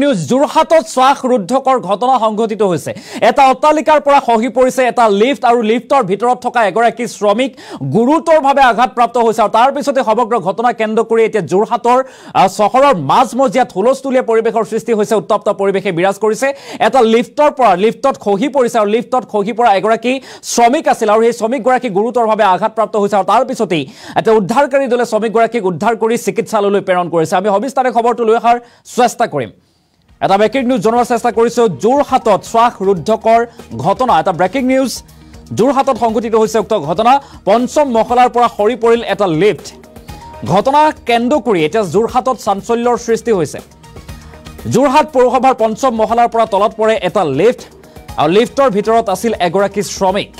News যোৰহাটত শ্বাসৰুদ্ধকৰ ঘটনা সংঘটিত হৈছে। এটা অট্টালিকাৰ পৰা খহি পৰিছে এটা লিফ্ট আৰু লিফ্টৰ ভিতৰত থকা এগৰাকী শ্ৰমিক গুৰুতৰভাৱে আঘাতপ্ৰাপ্ত হৈছে আৰু তাৰ পিছতে সমগ্ৰ ঘটনা কেন্দ্ৰ কৰি এতিয়া যোৰহাটৰ চহৰৰ মাজমজিয়াত হুলস্থুলীয়া পৰিৱেশৰ সৃষ্টি হৈছে উত্তপ্ত পৰিৱেশে বিৰাজ কৰিছে। এটা লিফ্টৰ পৰা লিফ্টত খহি পৰিছে আৰু লিফ্টত খহি পৰা এগৰাকী শ্ৰমিক আছিল আৰু সেই শ্ৰমিকগৰাকী গুৰুতৰভাৱে আঘাতপ্ৰাপ্ত হৈছে আৰু তাৰ পিছতেই এটা উদ্ধাৰকাৰী দলে শ্ৰমিকগৰাকীক উদ্ধাৰ কৰি চিকিৎসালয়লৈ প্ৰেৰণ কৰিছে। আমি সবিস্তাৰে খবৰটো লৈ অহাৰ চেষ্টা কৰিম। এটা ব্ৰেকিং নিউজ জনোৱাৰ চেষ্টা কৰিছো যোৰহাটত শ্বাসৰুদ্ধকৰ ঘটনা। এটা ব্ৰেকিং নিউজ যোৰহাটত সংঘটিত হৈছে উক্ত ঘটনা। পঞ্চম মহলাৰ পৰা সৰি পৰিল এটা লিফ্ট ঘটনা কেন্দ্ৰ কৰি এতিয়া যোৰহাটত চাঞ্চল্যৰ সৃষ্টি হৈছে। যোৰহাট পৌৰসভাৰ পঞ্চম মহলাৰ পৰা তলত পৰে এটা লিফ্ট আৰু লিফ্টৰ ভিতৰত আছিল এগৰাকী শ্ৰমিক।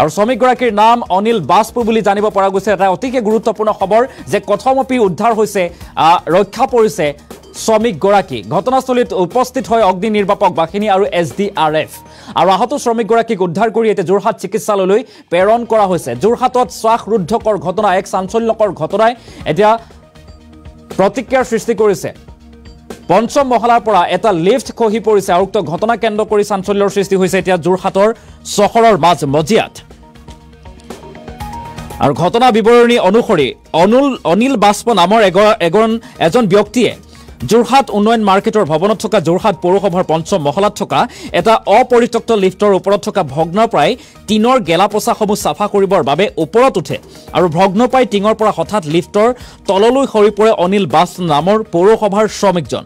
আৰু শ্ৰমিকগৰাকীৰ নাম অনিল বাজপু বুলি জানিব পৰা গৈছে। এটা অতিকে গুৰুত্বপূৰ্ণ খবৰ যে কথমপি উদ্ধাৰ হৈছে ৰক্ষা পৰিছে শ্ৰমিকগৰাকী। ঘটনাস্থলীত উপস্থিত হয় অগ্নি নিৰ্বাপক বাহিনী আৰু এছ ডি আৰ এফ। আৰু আহত শ্ৰমিকগৰাকীক উদ্ধাৰ কৰি এতিয়া যোৰহাট চিকিৎসালয়লৈ প্ৰেৰণ কৰা হৈছে। যোৰহাটত শ্বাসৰুদ্ধকৰ ঘটনা এক চাঞ্চল্যকৰ ঘটনাই এতিয়া প্ৰতিক্ৰিয়াৰ সৃষ্টি কৰিছে। পঞ্চম মহলাৰ পৰা এটা লিফ্ট খহি পৰিছে। আৰু উক্ত ঘটনা কেন্দ্ৰ কৰি চাঞ্চল্যৰ সৃষ্টি হৈছে এতিয়া যোৰহাটৰ চহৰৰ মাজ মজিয়াত। আৰু ঘটনা বিৱৰণী অনুসৰি অনুল অনিল বাষ্প নামৰ এজন ব্যক্তিয়ে যোৰহাট উন্নয়ন মাৰ্কেটৰ ভৱনত থকা যোৰহাট পৌৰসভাৰ পঞ্চম মহলাত থকা এটা অপৰিত্যক্ত লিফ্টৰ ওপৰত থকা ভগ্নপ্ৰায় টিনৰ গেলা পচাসমূহ চাফা কৰিবৰ বাবে ওপৰত উঠে আৰু ভগ্নপ্ৰায় টিঙৰ পৰা হঠাৎ লিফ্টৰ তললৈ সৰি পৰে অনিল বাছ নামৰ পৌৰসভাৰ শ্ৰমিকজন।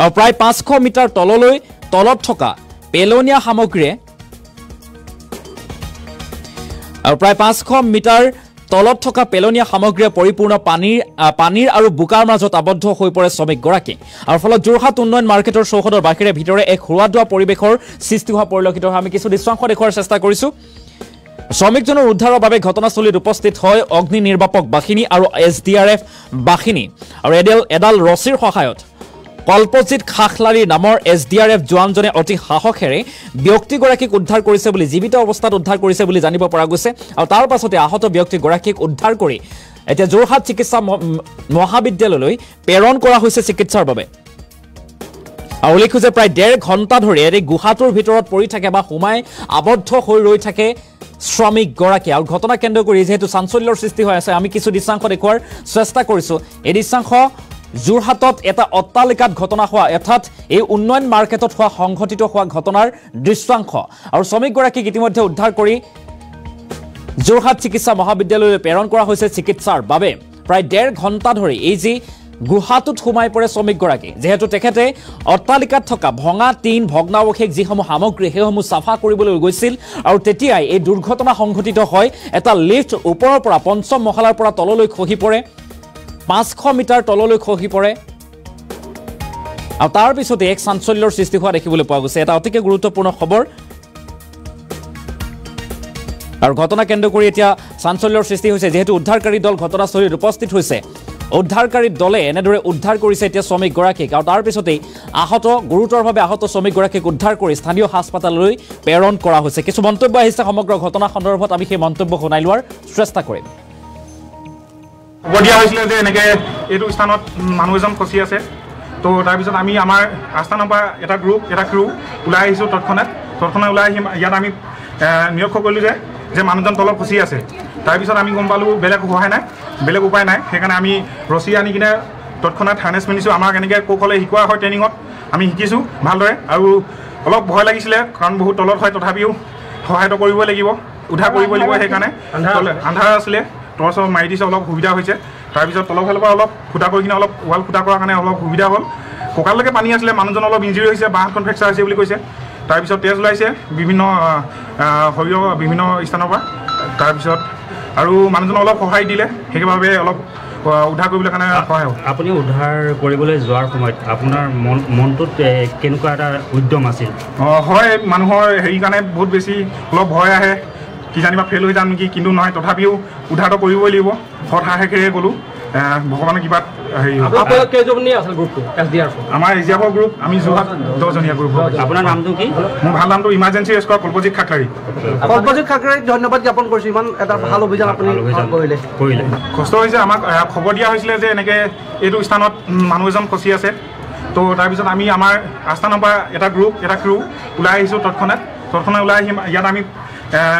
আৰু প্ৰায় পাঁচশ মিটাৰ তললৈ তলত থকা পেলনীয়া সামগ্ৰীয়ে আৰু প্ৰায় পাঁচশ মিটাৰ তলত থকা পেলনীয়া সামগ্ৰীয়ে পৰিপূৰ্ণ পানীৰ পানীৰ আৰু বোকাৰ মাজত আবদ্ধ হৈ পৰে শ্ৰমিকগৰাকী। আৰু ফলত যোৰহাট উন্নয়ন মাৰ্কেটৰ চৌহদৰ বাহিৰে ভিতৰে এক সুৰাদোৱা পৰিৱেশৰ সৃষ্টি হোৱা পৰিলক্ষিত হয়। আমি কিছু দৃশ্যাংশ দেখুওৱাৰ চেষ্টা কৰিছোঁ। শ্ৰমিকজনৰ উদ্ধাৰৰ বাবে ঘটনাস্থলীত উপস্থিত হয় অগ্নি নিৰ্বাপক বাহিনী আৰু এছ ডি আৰ এফ বাহিনী। আৰু এডাল এডাল ৰছীৰ সহায়ত কল্পজিৎ খাখলাৰী নামৰ এছ ডি আৰ এফ জোৱানজনে অতি সাহসেৰে ব্যক্তিগৰাকীক উদ্ধাৰ কৰিছে বুলি জীৱিত অৱস্থাত উদ্ধাৰ কৰিছে বুলি জানিব পৰা গৈছে আৰু তাৰ পাছতে আহত ব্যক্তিগৰাকীক উদ্ধাৰ কৰি এতিয়া যোৰহাট চিকিৎসা মহাবিদ্যালয়লৈ প্ৰেৰণ কৰা হৈছে চিকিৎসাৰ বাবে। আৰু উল্লেখ্য যে প্ৰায় ডেৰ ঘণ্টা ধৰি এই গুহাটোৰ ভিতৰত পৰি থাকে বা সোমাই আবদ্ধ হৈ ৰৈ থাকে শ্ৰমিকগৰাকী। আৰু ঘটনা কেন্দ্ৰ কৰি যিহেতু চাঞ্চল্যৰ সৃষ্টি হৈ আছে আমি কিছু দৃশ্যাংশ দেখুওৱাৰ চেষ্টা কৰিছোঁ। এই দৃশ্যাংশ যোৰহাটত এটা অট্টালিকাত ঘটনা হোৱা অৰ্থাৎ এই উন্নয়ন মাৰ্কেটত হোৱা সংঘটিত হোৱা ঘটনাৰ দৃশ্যাংশ। আৰু শ্ৰমিকগৰাকীক ইতিমধ্যে উদ্ধাৰ কৰি যোৰহাট চিকিৎসা মহাবিদ্যালয়লৈ প্ৰেৰণ কৰা হৈছে চিকিৎসাৰ বাবে। প্ৰায় ডেৰ ঘণ্টা ধৰি এই যি গুহাটোত সোমাই পৰে শ্ৰমিকগৰাকী যিহেতু তেখেতে অট্টালিকাত থকা ভঙা টিন ভগ্নাৱশেষ যিসমূহ সামগ্ৰী সেইসমূহ চাফা কৰিবলৈ গৈছিল। আৰু তেতিয়াই এই দুৰ্ঘটনা সংঘটিত হয় এটা লিফ্ট ওপৰৰ পৰা পঞ্চম মহলাৰ পৰা তললৈ খহি পৰে। পাঁচশ মিটাৰ তললৈ খহি পৰে। আৰু তাৰ পিছতে এক চাঞ্চল্যৰ সৃষ্টি হোৱা দেখিবলৈ পোৱা গৈছে। এটা অতিকে গুৰুত্বপূৰ্ণ খবৰ। আৰু ঘটনা কেন্দ্ৰ কৰি এতিয়া চাঞ্চল্যৰ সৃষ্টি হৈছে। যিহেতু উদ্ধাৰকাৰী দল ঘটনাস্থলীত উপস্থিত হৈছে। উদ্ধাৰকাৰী দলে এনেদৰে উদ্ধাৰ কৰিছে এতিয়া শ্ৰমিকগৰাকীক। আৰু তাৰ পিছতেই আহত গুৰুতৰভাৱে আহত শ্ৰমিকগৰাকীক উদ্ধাৰ কৰি স্থানীয় হাস্পতাললৈ প্ৰেৰণ কৰা হৈছে। কিছু মন্তব্য আহিছে সমগ্ৰ ঘটনা সন্দৰ্ভত। আমি সেই মন্তব্য শুনাই লোৱাৰ চেষ্টা কৰিম। খবৰ দিয়া হৈছিলে যে এনেকৈ এইটো স্থানত মানুহ এজন ফচি আছে। তো তাৰপিছত আমি আমাৰ আস্থানৰ পৰা এটা গ্ৰুপ এটা ক্ৰু ওলাই আহিছোঁ তৎক্ষণাত। তৎক্ষণাত ওলাই আহি ইয়াত আমি এ, নিৰীক্ষণ কৰিলোঁ যে যে মানুহজন তলত ফচি আছে। তাৰপিছত আমি গম পালোঁ বেলেগ সহায় নাই বেলেগ উপায় নাই। সেইকাৰণে আমি ৰছী আনি কিনে তৎক্ষণাত হাৰ্নেছ পিন্ধিছোঁ। আমাক এনেকৈ কৌশলে শিকোৱা হয় ট্ৰেইনিঙত আমি শিকিছোঁ ভালদৰে আৰু অলপ ভয় লাগিছিলে কাৰণ বহুত তলত হয় তথাপিও সহায়টো কৰিবই লাগিব উদ্ধাৰ কৰিব লাগিব সেইকাৰণে। আন্ধাৰ আছিলে। টৰ্চ মাৰি দিছে অলপ সুবিধা হৈছে। তাৰপিছত তলৰ ফালৰ পৰা অলপ ফুটা কৰি কিনে অলপ ৱাল ফুটা কৰাৰ কাৰণে অলপ সুবিধা হ'ল। কঁকাললৈকে পানী আছিলে মানুহজন অলপ ইঞ্জুৰি হৈছে বাঁহ হাতখন ফ্ৰেকচাৰ হৈছে বুলি কৈছে। তাৰপিছত তেজ ওলাইছে বিভিন্ন শৰীৰৰ বিভিন্ন স্থানৰ পৰা। তাৰপিছত আৰু মানুহজন অলপ সহায় দিলে সেইবাবে অলপ উদ্ধাৰ কৰিবলৈ কাৰণে সহায় হ'ল। আপুনি উদ্ধাৰ কৰিবলৈ যোৱাৰ সময়ত আপোনাৰ মন মনটোত কেনেকুৱা এটা উদ্যম আছিল? অঁ, হয় মানুহৰ হেৰি কাৰণে বহুত বেছি অলপ ভয় আহে। কিজানিবা ফেইল হৈ যাম নেকি? কিন্তু নহয় তথাপিও উদ্ধাৰটো কৰিবই লাগিব। সৎ সাহেসেৰে গ'লোঁ। এহ, ভগৱানৰ কিবাত হেৰি গ্ৰুপটো এছ ডি আমাৰ এজিয়াবৰ গ্ৰুপ আমি যোৰহাট দহজনীয়া গ্ৰুপ। আপোনাৰ নামটো কি? মোৰ ভাল নামটো ইমাৰ্জেঞ্চি ৰেস্কোৱাৰ কল্পজিৎ খাকলাৰী। কল্পজিৎ খাকৰাইক ধন্যবাদ জ্ঞাপন কৰিছোঁ। ইমান এটা ভাল অভিযান আপুনি কৰিলে। কৰিলে। কষ্ট হৈছে আমাক খবৰ দিয়া হৈছিলে যে এনেকৈ এইটো স্থানত মানুহ এজন ফচি আছে। তো তাৰপিছত আমি আমাৰ আস্থানৰ পৰা এটা গ্ৰুপ এটা ক্ৰু ওলাই আহিছোঁ তৎক্ষণাত। তৎক্ষণাত ওলাই আহি ইয়াত আমি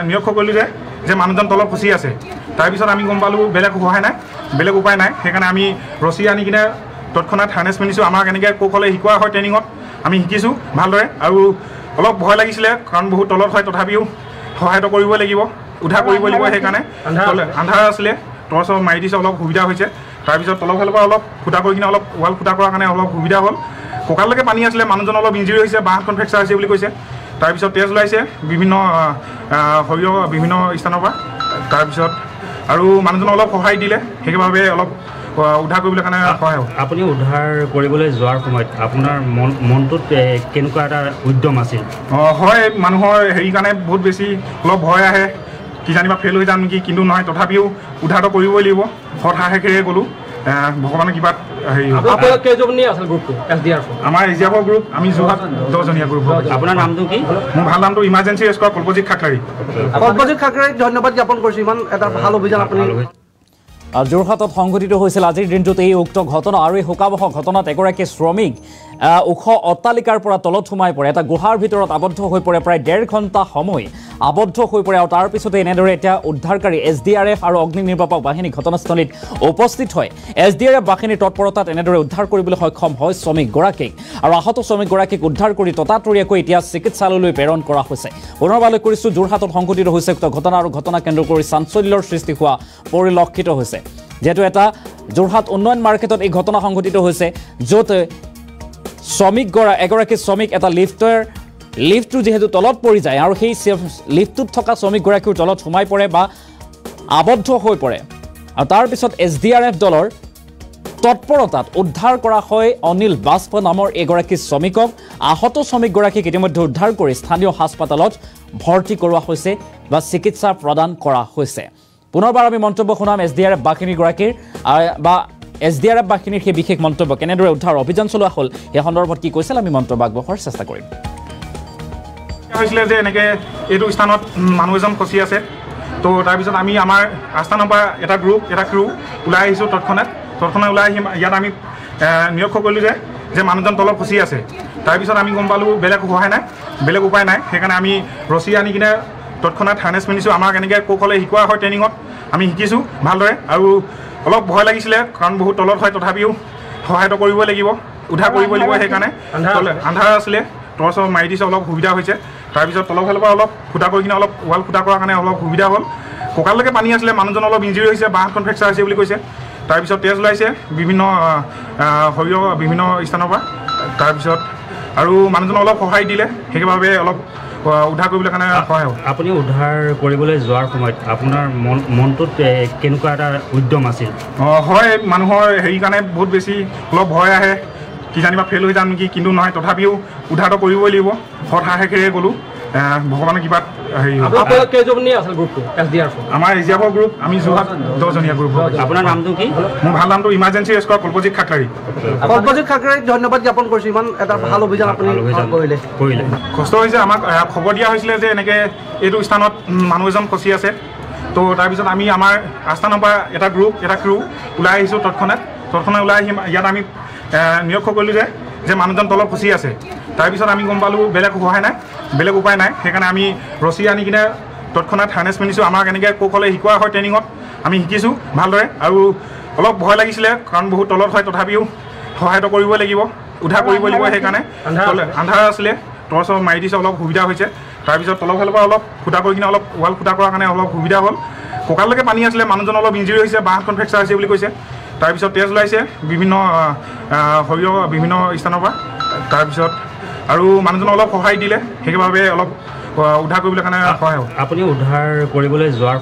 নিৰীক্ষণ কৰিলোঁ যে যে মানুহজন তলত ফচি আছে। তাৰপিছত আমি গম পালোঁ বেলেগ সহায় নাই বেলেগ উপায় নাই। সেইকাৰণে আমি ৰছী আনি কিনে তৎক্ষণাত হাৰ্নেছ পিন্ধিছোঁ। আমাক এনেকৈ কৌশলে শিকোৱা হয় ট্ৰেইনিঙত আমি শিকিছোঁ ভালদৰে। আৰু অলপ ভয় লাগিছিলে কাৰণ বহুত তলত হয় তথাপিও সহায়টো কৰিবই লাগিব। উদ্ধাৰ কৰিবই লাগিব সেইকাৰণে। আন্ধাৰ আছিলে। টৰ্চ মাৰি দিছে অলপ সুবিধা হৈছে। তাৰপিছত তলৰ ফালৰ পৰা অলপ ফুটা কৰি কিনে অলপ ৱাল ফুটা কৰাৰ কাৰণে অলপ সুবিধা হ'ল। কঁকাললৈকে পানী আছিলে মানুহজন অলপ ইঞ্জুৰি হৈছে বাঁহ হাতখন ফ্ৰেকচাৰ হৈছে বুলি কৈছে। তাৰপিছত তেজ ওলাইছে বিভিন্ন শৰীৰৰ বিভিন্ন স্থানৰ পৰা। তাৰপিছত আৰু মানুহজনক অলপ সহায় দিলে সেইবাবে অলপ উদ্ধাৰ কৰিবলৈ কাৰণে সহায় হ'ল। আপুনি উদ্ধাৰ কৰিবলৈ যোৱাৰ সময়ত আপোনাৰ মন মনটোত কেনেকুৱা এটা উদ্যম আছিল? অঁ হয় মানুহৰ হেৰি কাৰণে বহুত বেছি অলপ ভয় আহে। কিজানিবা ফেইল হৈ যাম নেকি কিন্তু নহয় তথাপিও উদ্ধাৰটো কৰিবই লাগিব। সৎ সাহেষেৰে গ'লোঁ। এহ, ভগৱানৰ কিবাত হেৰি হ'ল। আপোনালোক কেইজনী আছিল গ্ৰুপটো এছ ডি আৰ আমাৰ এজিয়াবৰ গ্ৰুপ আমি যোৰহাট দহজনীয়া গ্ৰুপ। আপোনাৰ নামটো কি? মোৰ ভাল নামটো ইমাৰ্জেঞ্চি ৰেস্কোৱাৰ কল্পজিৎ খাকলাৰী কল্পজিৎ খাকৰেক ধন্যবাদ জ্ঞাপন কৰিছোঁ। ইমান এটা ভাল অভিযান আপুনি যোৰহাটত সংঘটিত হৈছিল আজিৰ দিনটোত এই উক্ত ঘটনা আৰু এই শোকাবহ ঘটনাত এগৰাকী শ্ৰমিক ওখ অট্টালিকাৰ পৰা তলত সোমাই পৰে। এটা গুহাৰ ভিতৰত আবদ্ধ হৈ পৰে প্ৰায় ডেৰ ঘণ্টা সময়। আবদ্ধ হৈ পৰে আৰু তাৰ পিছতে এনেদৰে এতিয়া উদ্ধাৰকাৰী এছ ডি আৰ এফ আৰু অগ্নি নিৰ্বাপক বাহিনী ঘটনাস্থলীত উপস্থিত হয়। এছ ডি আৰ এফ বাহিনীৰ তৎপৰতাত এনেদৰে উদ্ধাৰ কৰিবলৈ সক্ষম হয় শ্ৰমিকগৰাকীক। আৰু আহত শ্ৰমিকগৰাকীক উদ্ধাৰ কৰি ততাতৰীয়াকৈ এতিয়া চিকিৎসালয়লৈ প্ৰেৰণ কৰা হৈছে। পুনৰবাৰলৈ কৰিছোঁ যোৰহাটত সংঘটিত হৈছে উক্ত ঘটনা আৰু ঘটনা কেন্দ্ৰ কৰি চাঞ্চল্যৰ সৃষ্টি হোৱা পৰিলক্ষিত হৈছে। যিহেতু এটা যোৰহাট উন্নয়ন মাৰ্কেটত এই ঘটনা সংঘটিত হৈছে য'ত শ্ৰমিকগৰা এগৰাকী শ্ৰমিক এটা লিফ্টৰ লিফ্টটো যিহেতু তলত পৰি যায় আৰু সেই লিফ্টটোত থকা শ্ৰমিকগৰাকীও তলত সোমাই পৰে বা আবদ্ধ হৈ পৰে। আৰু তাৰপিছত এছ ডি আৰ এফ দলৰ তৎপৰতাত উদ্ধাৰ কৰা হয় অনিল বাজপা নামৰ এগৰাকী শ্ৰমিকক। আহত শ্ৰমিকগৰাকীক ইতিমধ্যে উদ্ধাৰ কৰি স্থানীয় হাস্পতালত ভৰ্তি কৰোৱা হৈছে বা চিকিৎসা প্ৰদান কৰা হৈছে। পুনৰবাৰ আমি মন্তব্য শুনাম এছ ডি আৰ এফ বাহিনীগৰাকীৰ আহ, বা এছ ডি আৰ এফ বাহিনীৰ সেই বিশেষ মন্তব্য কেনেদৰে উদ্ধাৰ অভিযান চলোৱা হ'ল সেই সন্দৰ্ভত কি কৈছিল আমি মন্তব্য আগবঢ়োৱাৰ চেষ্টা কৰিম। হৈছিলে যে এনেকৈ এইটো স্থানত মানুহ এজন ফচি আছে। তো তাৰপিছত আমি আমাৰ আস্থানৰ পৰা এটা গ্ৰুপ এটা ক্ৰু ওলাই আহিছোঁ তৎক্ষণাত। তৎক্ষণাত ওলাই আহি ইয়াত আমি এ, নিৰীক্ষণ কৰিলোঁ যে যে মানুহজন তলত ফচি আছে। তাৰপিছত আমি গম পালোঁ বেলেগ সহায় নাই বেলেগ উপায় নাই। সেইকাৰণে আমি ৰছী আনি কিনে তৎক্ষণাত হাৰ্নেছ পিন্ধিছোঁ। আমাক এনেকৈ কৌশলে শিকোৱা হয় ট্ৰেইনিঙত আমি শিকিছোঁ ভালদৰে আৰু অলপ ভয় লাগিছিলে কাৰণ বহুত তলত হয় তথাপিও সহায়টো কৰিবই লাগিব। উদ্ধাৰ কৰিবই লাগিব সেইকাৰণে। আন্ধাৰ আছিলে। টৰ্চ মাৰি দিছে অলপ সুবিধা হৈছে। তাৰপিছত তলৰ ফালৰ পৰা অলপ ফুটা কৰি কিনে অলপ ৱাল ফুটা কৰাৰ কাৰণে অলপ সুবিধা হ'ল। কঁকাললৈকে পানী আছিলে মানুহজন অলপ ইঞ্জুৰি হৈছে বাঁহ হাতখন ফ্ৰেকচাৰ হৈছে বুলি কৈছে। তাৰপিছত তেজ ওলাইছে বিভিন্ন শৰীৰৰ বিভিন্ন স্থানৰ পৰা। তাৰপিছত আৰু মানুহজনক অলপ সহায় দিলে। সেইবাবে অলপ উদ্ধাৰ কৰিবলৈ কাৰণে সহায় হ'ল আপুনি উদ্ধাৰ কৰিবলৈ যোৱাৰ সময়ত আপোনাৰ মন মনটোত কেনেকুৱা এটা উদ্যম আছিল? অঁ হয় মানুহৰ হেৰি কাৰণে বহুত বেছি অলপ ভয় আহে। কিজানিবা ফেইল হৈ যাম নেকি কিন্তু নহয় তথাপিও উদ্ধাৰটো কৰিবই লাগিব। সৎ সাহেষেৰে গ'লোঁ। ভগৱানৰ কিবাত হেৰি হ'ল। আপোনালোক কেইজনী আছিল গ্ৰুপটো এছ ডি আৰ আমাৰ এজিয়াবৰ গ্ৰুপ আমি যোৰহাট দহজনীয়া গ্ৰুপ হয়। আপোনাৰ নামটো কি? মোৰ ভাল নামটো ইমাৰ্জেঞ্চি ৰেস্কোৱাৰ কল্পজিৎ খাকলাৰী কল্পজিৎ খাকৰেক ধন্যবাদ জ্ঞাপন কৰিছোঁ। ইমান এটা ভাল অভিযান আপুনি ভাল অভিযান। কৰিলে। কৰিলে। কষ্ট হৈছে আমাক খবৰ দিয়া হৈছিলে যে এনেকৈ এইটো স্থানত মানুহ এজন ফচি আছে। তো তাৰপিছত আমি আমাৰ আস্থানৰ পৰা এটা গ্ৰুপ এটা ক্ৰু ওলাই আহিছোঁ তৎক্ষণাত। তৎক্ষণাত ওলাই আহি ইয়াত আমি এহ, নিৰীক্ষণ কৰিলোঁ যে যে মানুহজন তলত ফচি আছে। তাৰপিছত আমি গম পালোঁ বেলেগ সহায় নাই বেলেগ উপায় নাই। সেইকাৰণে আমি ৰছী আনি কিনে তৎক্ষণাত হাৰ্নেছ পিন্ধিছোঁ। আমাক এনেকৈ কৌশলে শিকোৱা হয় ট্ৰেইনিঙত আমি শিকিছোঁ ভালদৰে। আৰু অলপ ভয় লাগিছিলে কাৰণ বহুত তলত হয় তথাপিও সহায়টো কৰিবই লাগিব। উদ্ধাৰ কৰিবই লাগিব সেইকাৰণে। আন্ধাৰ আছিলে। টৰ্চ মাৰি দিছে অলপ সুবিধা হৈছে। তাৰপিছত তলৰ ফালৰ পৰা অলপ ফুটা কৰি কিনে অলপ ৱাল ফুটা কৰাৰ কাৰণে অলপ সুবিধা হ'ল। কঁকাললৈকে পানী আছিলে মানুহজন অলপ ইঞ্জুৰি হৈছে বাঁহ হাতখন ফ্ৰেকচাৰ হৈছে বুলি কৈছে। তাৰপিছত তেজ ওলাইছে বিভিন্ন শৰীৰৰ বিভিন্ন স্থানৰ পৰা। তাৰপিছত আৰু মানুহজনক অলপ সহায় দিলে সেইবাবে অলপ উদ্ধাৰ কৰিবলৈ কাৰণে সহায় হ'ল। আপুনি উদ্ধাৰ কৰিবলৈ যোৱাৰ